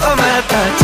Oh, my God.